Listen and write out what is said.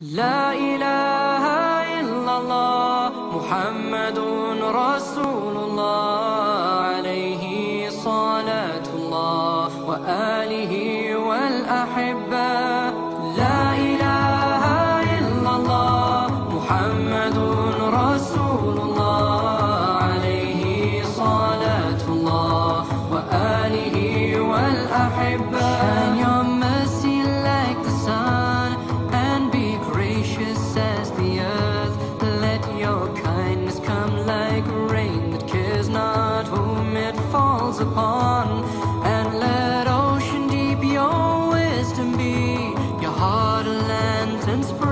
لا إله إلا الله محمد رسول الله عليه صلاة الله وآله والأحبة. لا إله إلا الله محمد رسول upon and let ocean deep your wisdom be. Your heart heartland's inspiration